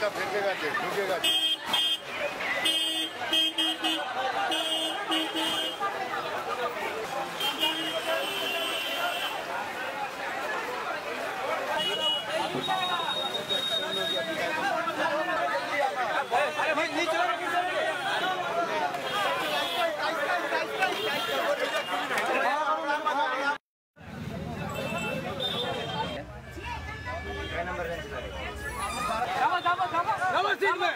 का फेंकेगा ढूंढेगा अरे भाई नीचे में